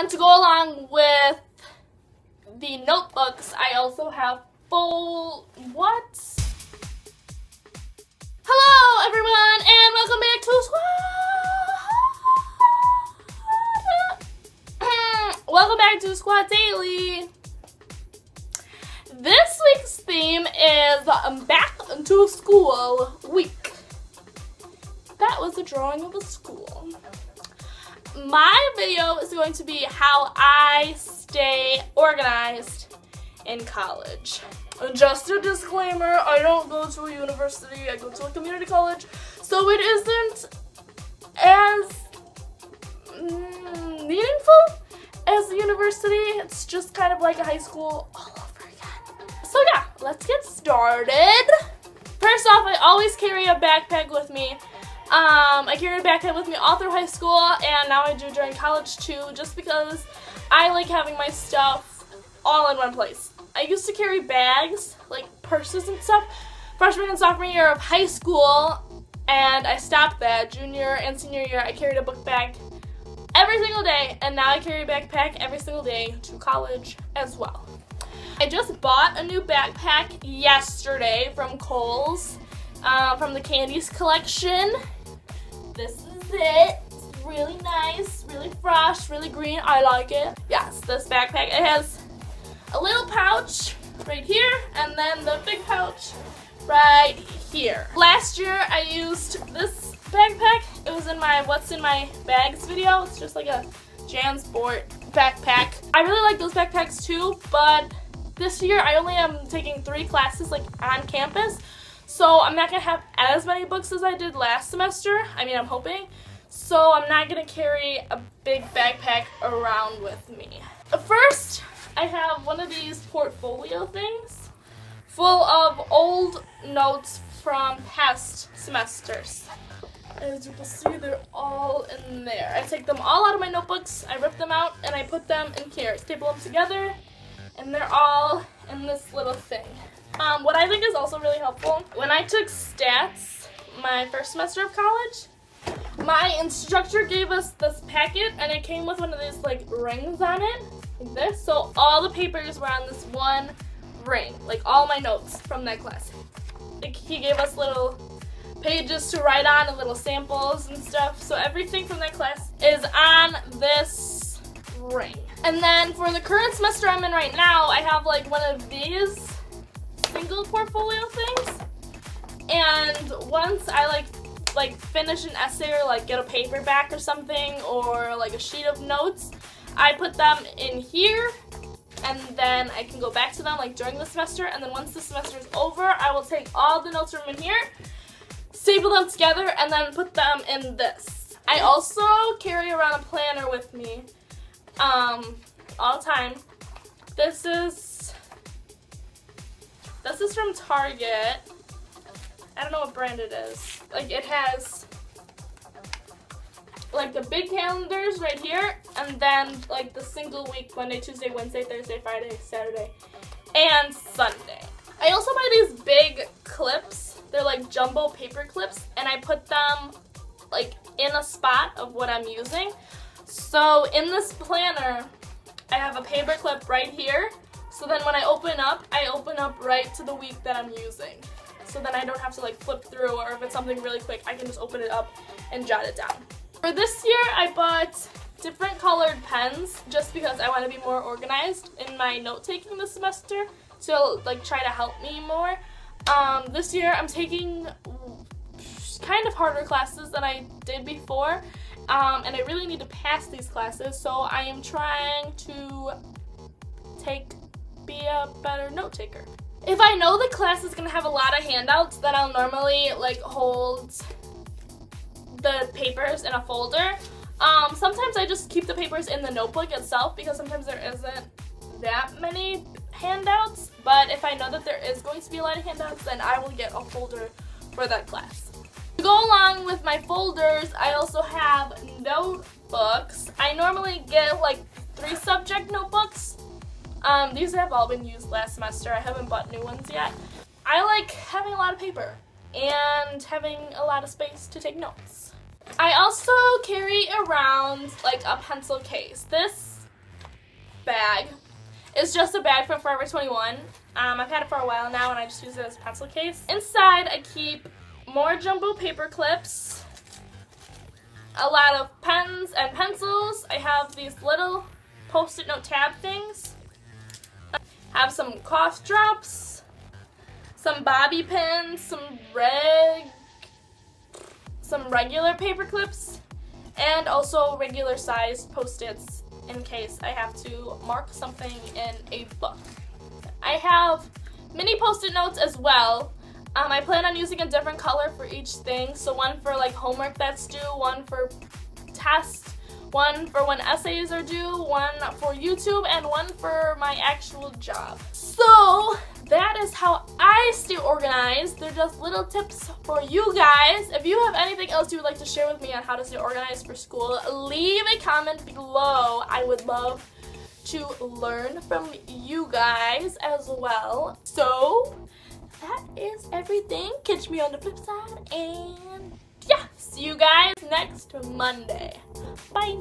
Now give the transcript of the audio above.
then to go along with the notebooks, I also have full what? Hello everyone and welcome back to Squad. welcome back to Squad Daily. This week's theme is back to school week. That was a drawing of a school. My video is going to be how I stay organized in college. Just a disclaimer, I don't go to a university, I go to a community college, so it isn't as mm, meaningful as a university. It's just kind of like a high school all over again. So yeah, let's get started. First off, I always carry a backpack with me. Um, I carried a backpack with me all through high school, and now I do during college too, just because I like having my stuff all in one place. I used to carry bags, like purses and stuff, freshman and sophomore year of high school, and I stopped that. Junior and senior year, I carried a book bag every single day, and now I carry a backpack every single day to college as well. I just bought a new backpack yesterday from Kohl's, uh, from the Candies collection. This is it. Really nice, really fresh, really green. I like it. Yes, this backpack, it has a little pouch right here, and then the big pouch right here. Last year I used this backpack. It was in my What's in My Bags video. It's just like a JanSport backpack. I really like those backpacks too, but this year I only am taking three classes like on campus. So I'm not gonna have as many books as I did last semester. I mean, I'm hoping. So I'm not gonna carry a big backpack around with me. First, I have one of these portfolio things full of old notes from past semesters. As you can see, they're all in there. I take them all out of my notebooks, I rip them out, and I put them in here. Staple them together, and they're all in this little thing. Um, what I think is also really helpful, when I took stats my first semester of college, my instructor gave us this packet and it came with one of these like rings on it like this. So all the papers were on this one ring, like all my notes from that class. Like he gave us little pages to write on and little samples and stuff. So everything from that class is on this ring. And then for the current semester I'm in right now, I have like one of these portfolio things. And once I like like finish an essay or like get a paper back or something or like a sheet of notes, I put them in here and then I can go back to them like during the semester. And then once the semester is over I will take all the notes from in here staple them together and then put them in this. I also carry around a planner with me um, all the time. This is this is from Target I don't know what brand it is like it has like the big calendars right here, and then like the single week Monday, Tuesday, Wednesday, Thursday, Friday, Saturday, and Sunday. I also buy these big clips. They're like jumbo paper clips, and I put them like in a spot of what I'm using. So in this planner, I have a paper clip right here. So then when I open up, I open up right to the week that I'm using. So then I don't have to like flip through or if it's something really quick, I can just open it up and jot it down. For this year, I bought different colored pens just because I want to be more organized in my note-taking this semester to like try to help me more. Um, this year, I'm taking kind of harder classes than I did before, um, and I really need to pass these classes, so I am trying to take be a better note taker. If I know the class is gonna have a lot of handouts, then I'll normally like hold the papers in a folder. Um, sometimes I just keep the papers in the notebook itself because sometimes there isn't that many handouts. But if I know that there is going to be a lot of handouts, then I will get a folder for that class. To go along with my folders, I also have notebooks. I normally get like three subject notebooks. Um, these have all been used last semester. I haven't bought new ones yet. I like having a lot of paper and having a lot of space to take notes. I also carry around like a pencil case. This bag. is just a bag from Forever 21. Um, I've had it for a while now and I just use it as a pencil case. Inside I keep more jumbo paper clips, a lot of pens and pencils. I have these little post-it note tab things. Have some cough drops, some bobby pins, some reg, some regular paper clips, and also regular sized post-its in case I have to mark something in a book. I have mini post-it notes as well. Um, I plan on using a different color for each thing. So one for like homework that's due, one for tests, one for when essays are due, one for YouTube, and one for my actual job. So that is how I stay organized. They're just little tips for you guys. If you have anything else you would like to share with me on how to stay organized for school, leave a comment below. I would love to learn from you guys as well. So that is everything. Catch me on the flip side and yeah, see you guys next Monday. Bye.